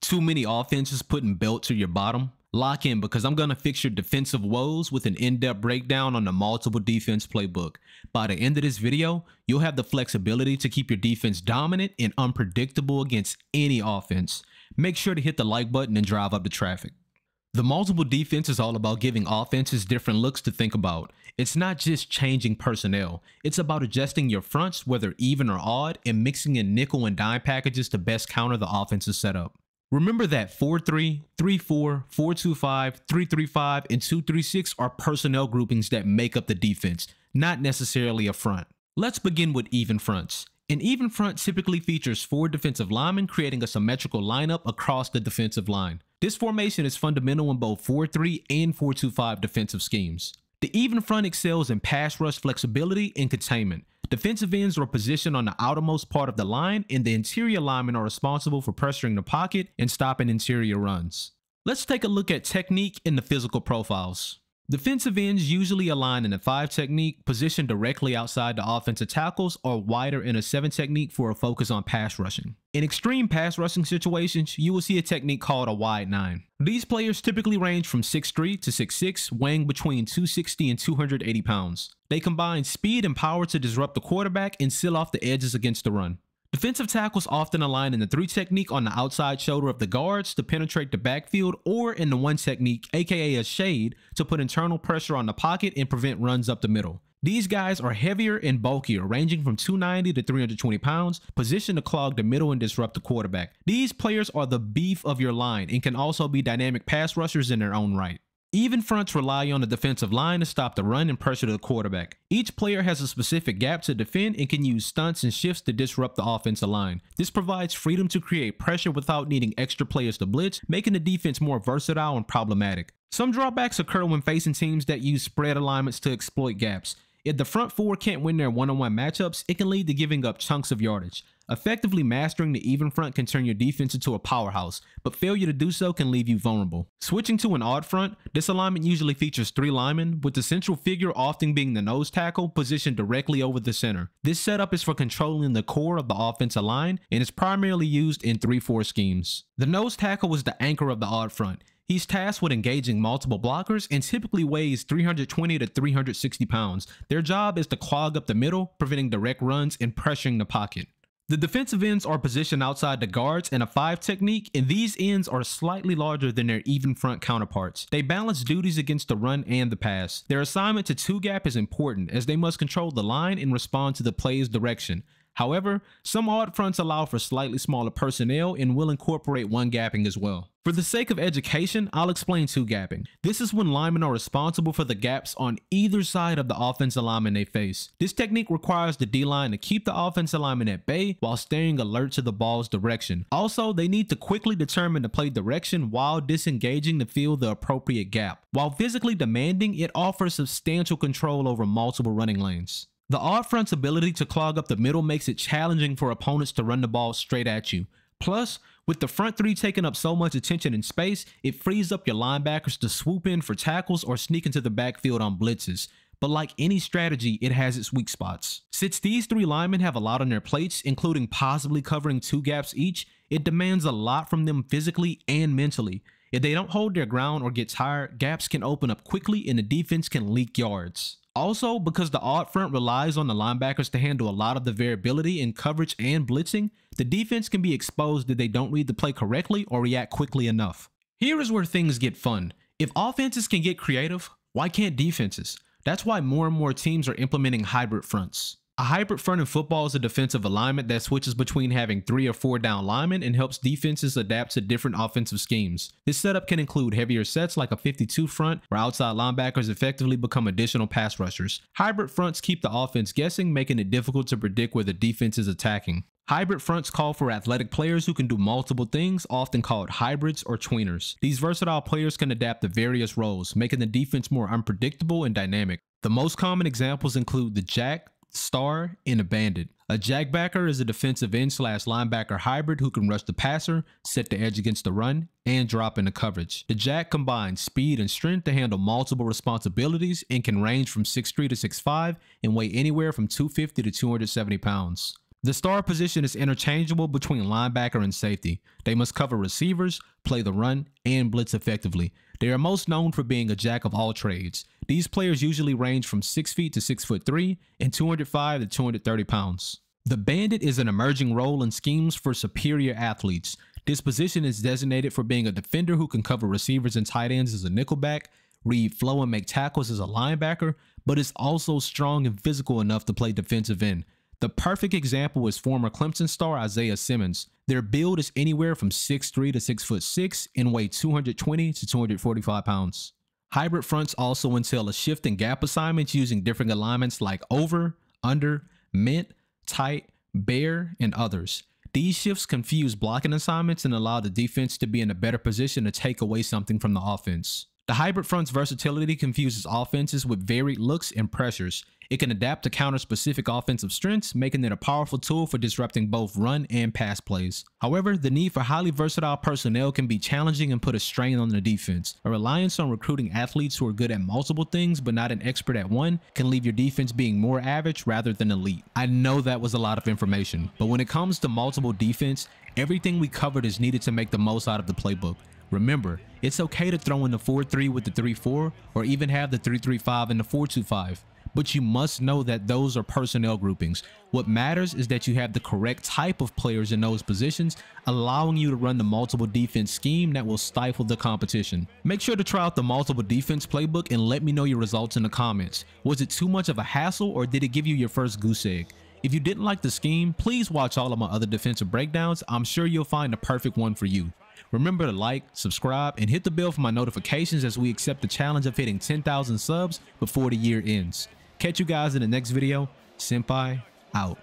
Too many offenses putting belt to your bottom? Lock in because I'm going to fix your defensive woes with an in-depth breakdown on the multiple defense playbook. By the end of this video, you'll have the flexibility to keep your defense dominant and unpredictable against any offense. Make sure to hit the like button and drive up the traffic. The multiple defense is all about giving offenses different looks to think about. It's not just changing personnel, it's about adjusting your fronts, whether even or odd, and mixing in nickel and dime packages to best counter the offensive setup. Remember that 4-3, 3-4, 4-2-5, 3-3-5, and 2-3-6 are personnel groupings that make up the defense, not necessarily a front. Let's begin with even fronts. An even front typically features four defensive linemen creating a symmetrical lineup across the defensive line. This formation is fundamental in both 4-3 and 4-2-5 defensive schemes. The even front excels in pass rush flexibility and containment. Defensive ends are positioned on the outermost part of the line, and the interior linemen are responsible for pressuring the pocket and stopping interior runs. Let's take a look at technique and the physical profiles. Defensive ends usually align in a 5 technique, positioned directly outside the offensive tackles, or wider in a 7 technique for a focus on pass rushing. In extreme pass rushing situations, you will see a technique called a wide 9. These players typically range from 6'3 to 6'6, weighing between 260 and 280 pounds. They combine speed and power to disrupt the quarterback and seal off the edges against the run. Defensive tackles often align in the 3 technique on the outside shoulder of the guards to penetrate the backfield or in the 1 technique, aka a shade, to put internal pressure on the pocket and prevent runs up the middle. These guys are heavier and bulkier, ranging from 290 to 320 pounds, positioned to clog the middle and disrupt the quarterback. These players are the beef of your line and can also be dynamic pass rushers in their own right. Even fronts rely on the defensive line to stop the run and pressure the quarterback. Each player has a specific gap to defend and can use stunts and shifts to disrupt the offensive line. This provides freedom to create pressure without needing extra players to blitz, making the defense more versatile and problematic. Some drawbacks occur when facing teams that use spread alignments to exploit gaps. If the front four can't win their one-on-one matchups, it can lead to giving up chunks of yardage. Effectively mastering the even front can turn your defense into a powerhouse, but failure to do so can leave you vulnerable. Switching to an odd front, this alignment usually features three linemen, with the central figure often being the nose tackle positioned directly over the center. This setup is for controlling the core of the offensive line and is primarily used in 3-4 schemes. The nose tackle is the anchor of the odd front. He's tasked with engaging multiple blockers and typically weighs 320 to 360 pounds. Their job is to clog up the middle, preventing direct runs and pressuring the pocket. The defensive ends are positioned outside the guards in a 5 technique, and these ends are slightly larger than their even front counterparts. They balance duties against the run and the pass. Their assignment to 2 gap is important, as they must control the line and respond to the play's direction. However, some odd fronts allow for slightly smaller personnel and will incorporate one gapping as well. For the sake of education, I'll explain two gapping. This is when linemen are responsible for the gaps on either side of the offensive lineman they face. This technique requires the D-line to keep the offensive lineman at bay while staying alert to the ball's direction. Also, they need to quickly determine the play direction while disengaging to fill the appropriate gap. While physically demanding, it offers substantial control over multiple running lanes. The odd front's ability to clog up the middle makes it challenging for opponents to run the ball straight at you. Plus, with the front three taking up so much attention in space, it frees up your linebackers to swoop in for tackles or sneak into the backfield on blitzes. But like any strategy, it has its weak spots. Since these three linemen have a lot on their plates, including possibly covering two gaps each, it demands a lot from them physically and mentally. If they don't hold their ground or get tired, gaps can open up quickly and the defense can leak yards. Also, because the odd front relies on the linebackers to handle a lot of the variability in coverage and blitzing, the defense can be exposed if they don't read the play correctly or react quickly enough. Here is where things get fun. If offenses can get creative, why can't defenses? That's why more and more teams are implementing hybrid fronts. A hybrid front in football is a defensive alignment that switches between having three or four down linemen and helps defenses adapt to different offensive schemes. This setup can include heavier sets like a 52 front, where outside linebackers effectively become additional pass rushers. Hybrid fronts keep the offense guessing, making it difficult to predict where the defense is attacking. Hybrid fronts call for athletic players who can do multiple things, often called hybrids or tweeners. These versatile players can adapt to various roles, making the defense more unpredictable and dynamic. The most common examples include the jack, star, and a bandit. A jackbacker is a defensive end slash linebacker hybrid who can rush the passer, set the edge against the run, and drop into coverage. The jack combines speed and strength to handle multiple responsibilities and can range from 6'3 to 6'5 and weigh anywhere from 250 to 270 pounds. The star position is interchangeable between linebacker and safety. They must cover receivers, play the run, and blitz effectively. They are most known for being a jack of all trades. These players usually range from 6 feet to 6 foot 3 and 205 to 230 pounds. The bandit is an emerging role in schemes for superior athletes. This position is designated for being a defender who can cover receivers and tight ends as a nickelback, read flow and make tackles as a linebacker, but is also strong and physical enough to play defensive end. The perfect example is former Clemson star Isaiah Simmons. Their build is anywhere from 6'3 to 6'6 and weigh 220 to 245 pounds. Hybrid fronts also entail a shift in gap assignments using different alignments like over, under, mint, tight, bear, and others. These shifts confuse blocking assignments and allow the defense to be in a better position to take away something from the offense. The hybrid front's versatility confuses offenses with varied looks and pressures. It can adapt to counter specific offensive strengths, making it a powerful tool for disrupting both run and pass plays. However, the need for highly versatile personnel can be challenging and put a strain on the defense. A reliance on recruiting athletes who are good at multiple things but not an expert at one can leave your defense being more average rather than elite. I know that was a lot of information, but when it comes to multiple defense, everything we covered is needed to make the most out of the playbook. Remember, it's okay to throw in the 4-3 with the 3-4 or even have the 3-3-5 and the 4-2-5, but you must know that those are personnel groupings. What matters is that you have the correct type of players in those positions, allowing you to run the multiple defense scheme that will stifle the competition. Make sure to try out the multiple defense playbook and let me know your results in the comments. Was it too much of a hassle or did it give you your first goose egg? If you didn't like the scheme, please watch all of my other defensive breakdowns. I'm sure you'll find the perfect one for you. Remember to like, subscribe, and hit the bell for my notifications as we accept the challenge of hitting 10,000 subs before the year ends. Catch you guys in the next video. Senpai out.